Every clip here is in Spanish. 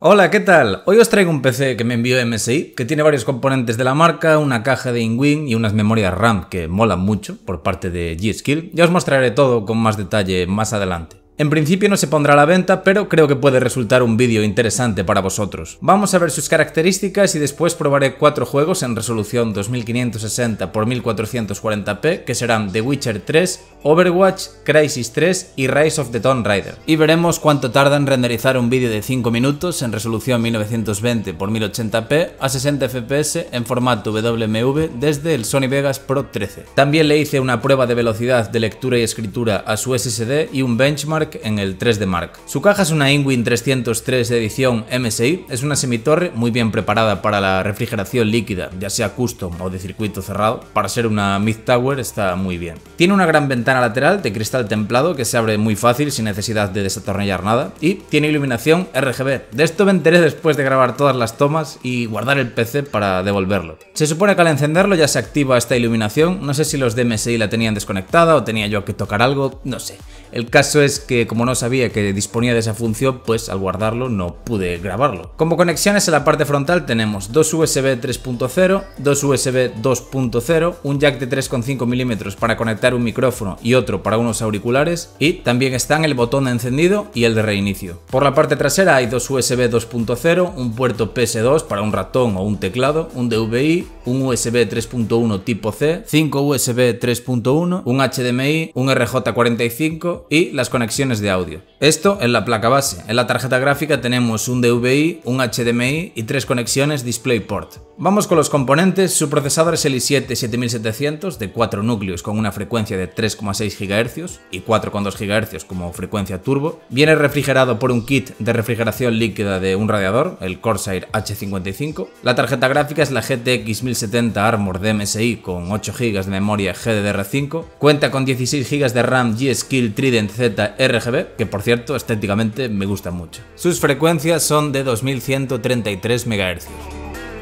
Hola, ¿qué tal? Hoy os traigo un PC que me envió MSI, que tiene varios componentes de la marca, una caja de InWin y unas memorias RAM que molan mucho por parte de G-Skill. Ya os mostraré todo con más detalle más adelante. En principio no se pondrá a la venta, pero creo que puede resultar un vídeo interesante para vosotros. Vamos a ver sus características y después probaré cuatro juegos en resolución 2560 x 1440p, que serán The Witcher 3, Overwatch, Crisis 3 y Rise of the Tomb Raider. Y veremos cuánto tarda en renderizar un vídeo de 5 minutos en resolución 1920 x 1080p a 60 fps en formato WMV desde el Sony Vegas Pro 13. También le hice una prueba de velocidad de lectura y escritura a su SSD y un benchmark en el 3D Mark. Su caja es una Inwin 303 edición MSI, es una semitorre muy bien preparada para la refrigeración líquida, ya sea custom o de circuito cerrado. Para ser una Mid Tower está muy bien. Tiene una gran ventana lateral de cristal templado que se abre muy fácil sin necesidad de desatornillar nada y tiene iluminación RGB. De esto me enteré después de grabar todas las tomas y guardar el PC para devolverlo. Se supone que al encenderlo ya se activa esta iluminación, no sé si los de MSI la tenían desconectada o tenía yo que tocar algo, no sé. El caso es que como no sabía que disponía de esa función, pues al guardarlo no pude grabarlo. Como conexiones en la parte frontal tenemos dos USB 3.0, dos USB 2.0, un jack de 3,5 mm para conectar un micrófono y otro para unos auriculares y también están el botón de encendido y el de reinicio. Por la parte trasera hay dos USB 2.0, un puerto PS2 para un ratón o un teclado, un DVI, un USB 3.1 tipo C, 5 USB 3.1, un HDMI, un RJ45 y las conexiones de audio. Esto en la placa base. En la tarjeta gráfica tenemos un DVI, un HDMI y tres conexiones DisplayPort. Vamos con los componentes. Su procesador es el i7 7700 de 4 núcleos con una frecuencia de 3,6 GHz y 4,2 GHz como frecuencia turbo. Viene refrigerado por un kit de refrigeración líquida de un radiador, el Corsair H55. La tarjeta gráfica es la GTX 1070 Armor de MSI con 8 GB de memoria GDDR5. Cuenta con 16 GB de RAM G-Skill Trident Z RGB, que por cierto estéticamente me gusta mucho. Sus frecuencias son de 2133 MHz.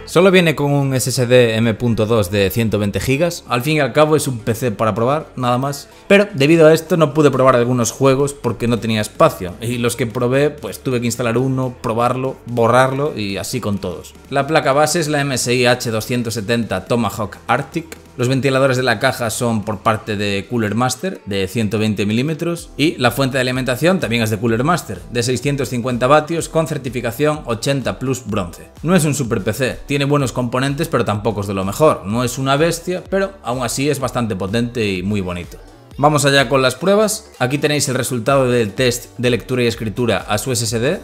Solo viene con un SSD M.2 de 120 GB, al fin y al cabo es un PC para probar, nada más. Pero debido a esto no pude probar algunos juegos porque no tenía espacio, y los que probé pues tuve que instalar uno, probarlo, borrarlo y así con todos. La placa base es la MSI H270 Tomahawk Arctic, los ventiladores de la caja son por parte de Cooler Master de 120 milímetros y la fuente de alimentación también es de Cooler Master de 650 vatios con certificación 80 Plus bronce. No es un super PC, tiene buenos componentes pero tampoco es de lo mejor, no es una bestia pero aún así es bastante potente y muy bonito. Vamos allá con las pruebas, aquí tenéis el resultado del test de lectura y escritura a su SSD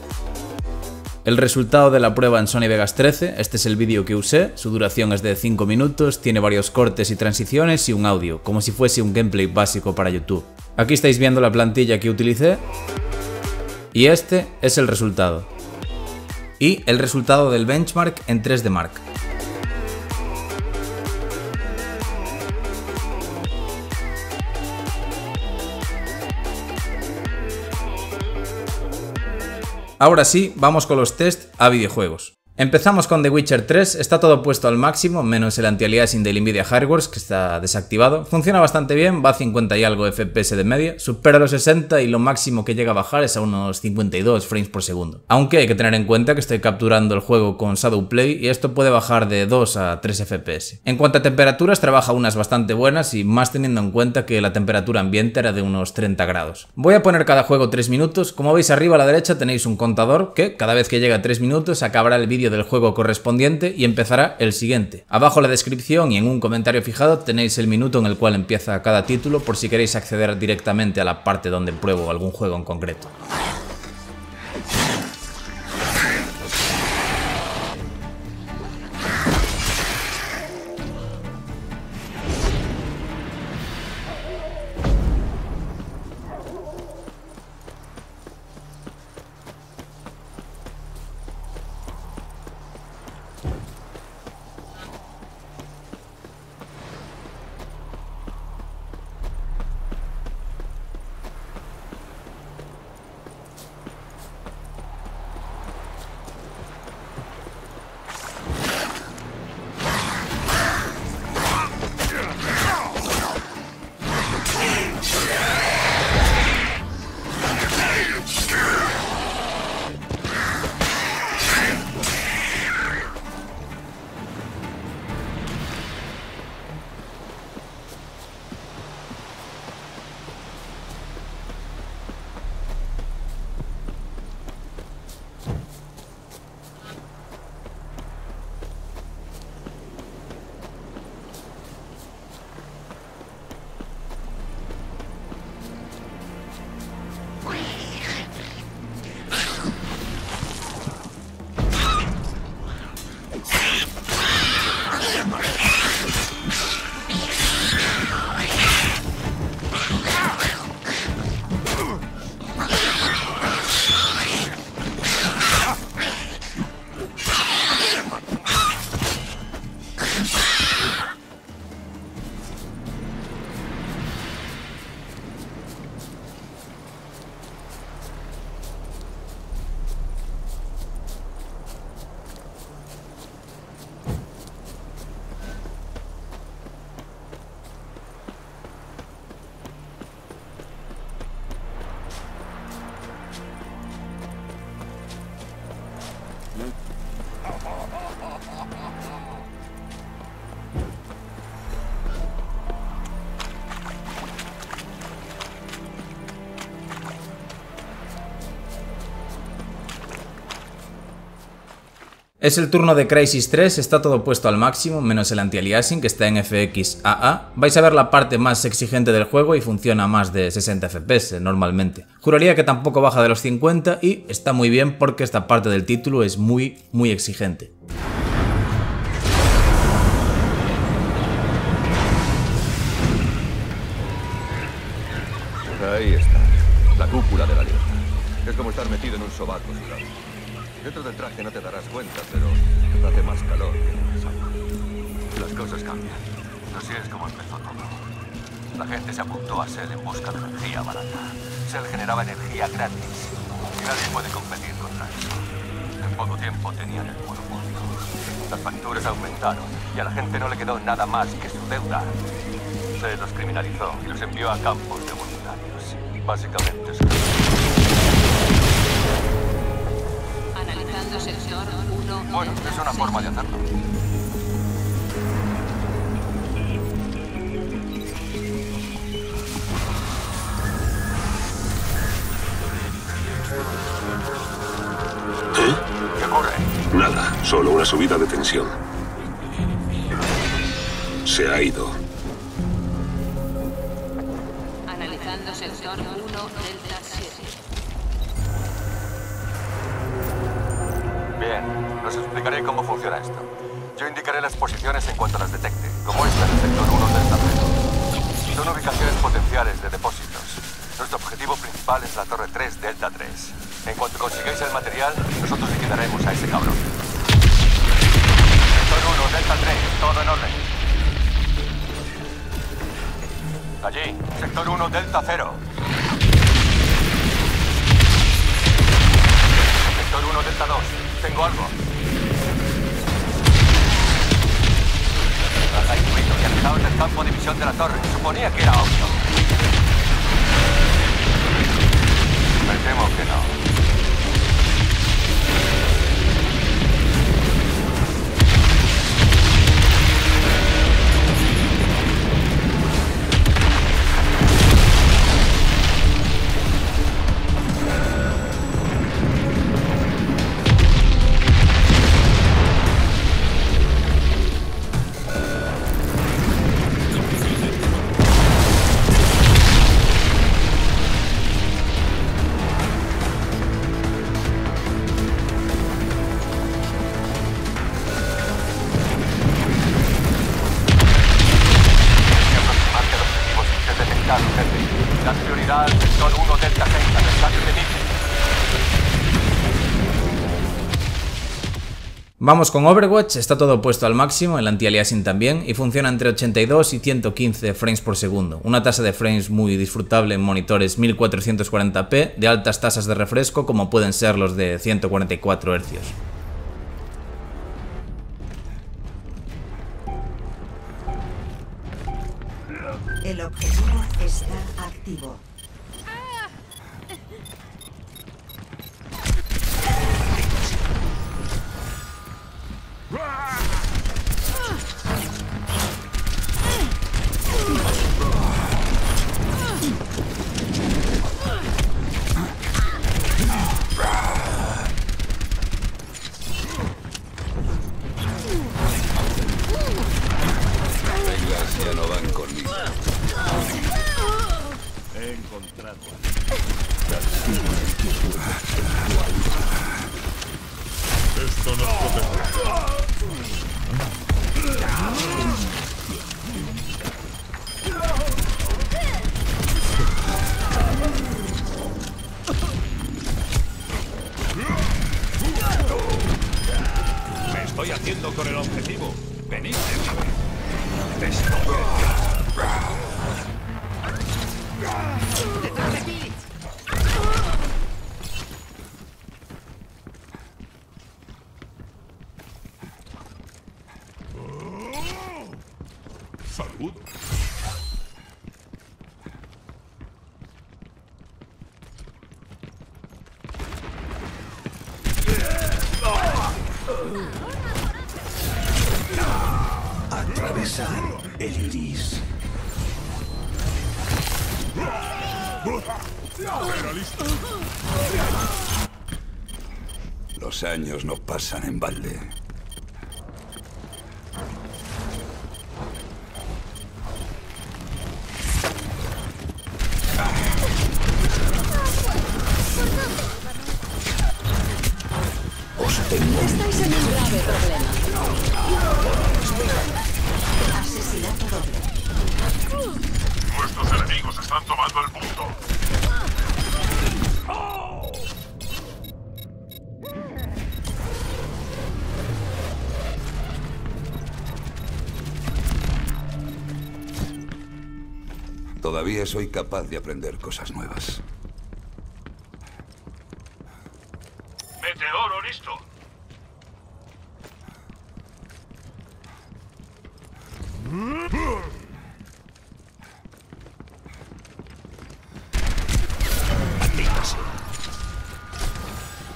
el resultado de la prueba en Sony Vegas 13, este es el vídeo que usé, su duración es de 5 minutos, tiene varios cortes y transiciones y un audio, como si fuese un gameplay básico para YouTube. Aquí estáis viendo la plantilla que utilicé y este es el resultado. Y el resultado del benchmark en 3D Mark. Ahora sí, vamos con los test a videojuegos. Empezamos con The Witcher 3, está todo puesto al máximo, menos el anti-aliasing del Nvidia Hardware, que está desactivado. Funciona bastante bien, va a 50 y algo FPS de media, supera los 60 y lo máximo que llega a bajar es a unos 52 frames por segundo. Aunque hay que tener en cuenta que estoy capturando el juego con Shadowplay y esto puede bajar de 2 a 3 FPS. En cuanto a temperaturas, trabaja unas bastante buenas y más teniendo en cuenta que la temperatura ambiente era de unos 30 grados. Voy a poner cada juego 3 minutos, como veis arriba a la derecha tenéis un contador que cada vez que llega a 3 minutos acabará el vídeo del juego correspondiente y empezará el siguiente. Abajo la descripción y en un comentario fijado tenéis el minuto en el cual empieza cada título por si queréis acceder directamente a la parte donde pruebo algún juego en concreto. Es el turno de Crisis 3, está todo puesto al máximo, menos el anti-aliasing que está en FX AA. Vais a ver la parte más exigente del juego y funciona a más de 60 FPS normalmente. Juraría que tampoco baja de los 50 y está muy bien porque esta parte del título es muy, muy exigente. Ahí está, la cúpula de la libertad. Es como estar metido en un sobaco sudado. Dentro del traje no te darás cuenta, pero hace más calor que en Las cosas cambian. Así es como empezó todo. La gente se apuntó a Shell en busca de energía barata. Shell generaba energía gratis. Y nadie puede competir contra eso. En poco tiempo tenían el monopolio. Las facturas aumentaron y a la gente no le quedó nada más que su deuda. Se los criminalizó y los envió a campos de voluntarios. Básicamente eso. Bueno, es una forma de hacerlo. ¿Eh? ¿Qué ocurre? Nada, solo una subida de tensión. Se ha ido. Analizando sector 1 Delta 7. Bien, os explicaré cómo funciona esto. Yo indicaré las posiciones en cuanto las detecte, como esta en el sector 1 del tablero. Son ubicaciones potenciales de depósitos. Nuestro objetivo principal es la torre 3 Delta 3. En cuanto consigáis el material, nosotros liquidaremos a ese cabrón. Sector 1 Delta 3, todo en orden. Allí, sector 1 Delta 0. Delta 2, tengo algo. Baja intuito y alejaos del campo de visión de la torre. Suponía que era obvio. Me que no. La prioridad al sector 1 Delta 6, adversario de Miki. Vamos con Overwatch, está todo puesto al máximo, el anti-aliasing también, y funciona entre 82 y 115 frames por segundo, una tasa de frames muy disfrutable en monitores 1440p de altas tasas de refresco como pueden ser los de 144 Hz. El objetivo está activo. Me estoy haciendo con el objetivo. Venid. Salud. Ah! Los años no pasan en balde. Están tomando el punto. Todavía soy capaz de aprender cosas nuevas.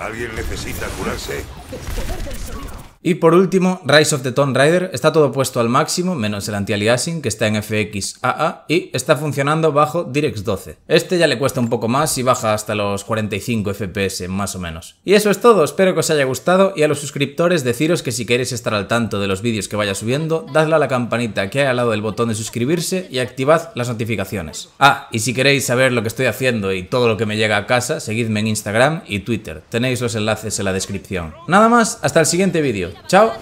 ¿Alguien necesita curarse? Y por último, Rise of the Tomb Raider está todo puesto al máximo, menos el anti-aliasing que está en FX AA y está funcionando bajo DirectX 12. Este ya le cuesta un poco más y baja hasta los 45 FPS más o menos. Y eso es todo, espero que os haya gustado y a los suscriptores deciros que si queréis estar al tanto de los vídeos que vaya subiendo, dadle a la campanita que hay al lado del botón de suscribirse y activad las notificaciones. Ah, y si queréis saber lo que estoy haciendo y todo lo que me llega a casa, seguidme en Instagram y Twitter, tenéis los enlaces en la descripción. Más, hasta el siguiente vídeo. Chao.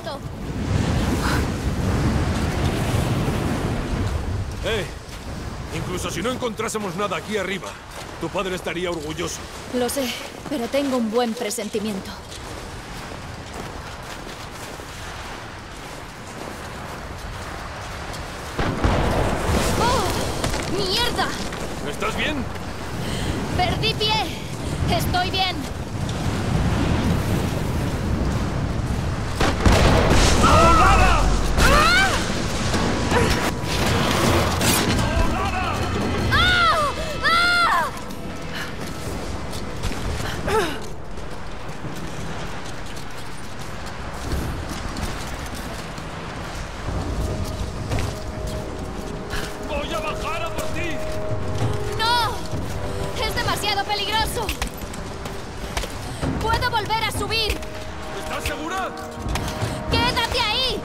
¡Eh! Incluso si no encontrásemos nada aquí arriba, tu padre estaría orgulloso. Lo sé, pero tengo un buen presentimiento. ¡Oh! ¡Mierda! ¿Estás bien? ¡Perdí pie! Estoy bien. Peligroso! ¡Puedo volver a subir! ¿Estás segura? ¡Quédate ahí!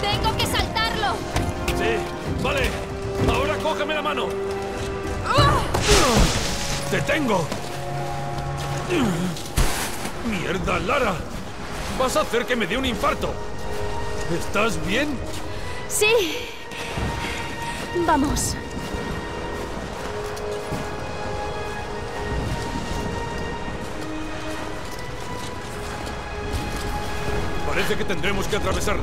¡Tengo que saltarlo! Sí. Vale. Ahora cógeme la mano. ¡Te tengo! ¡Mierda, Lara! Vas a hacer que me dé un infarto. ¿Estás bien? Sí. Vamos. Parece que tendremos que atravesarla.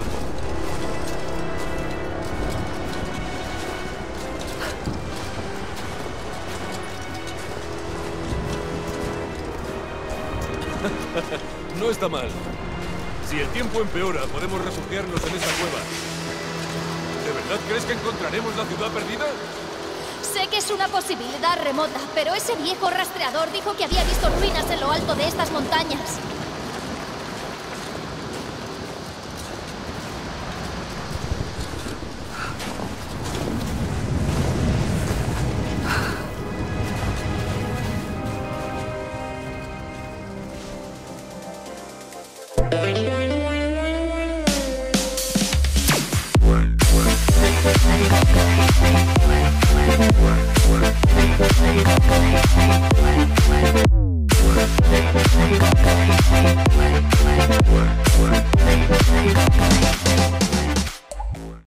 No está mal. Si el tiempo empeora, podemos refugiarnos en esa cueva. ¿De verdad crees que encontraremos la ciudad perdida? Sé que es una posibilidad remota, pero ese viejo rastreador dijo que había visto ruinas en lo alto de estas montañas.